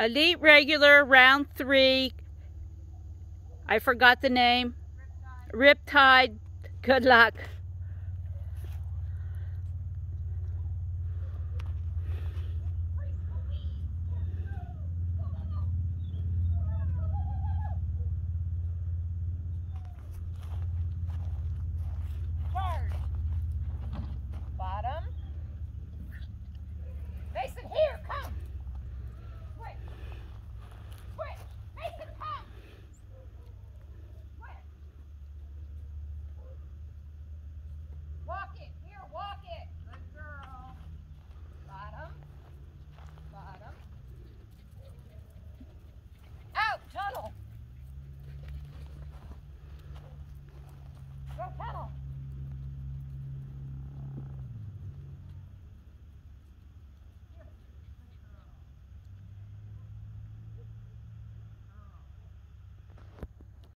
Elite regular, round three. I forgot the name. Riptide. Good luck. Go!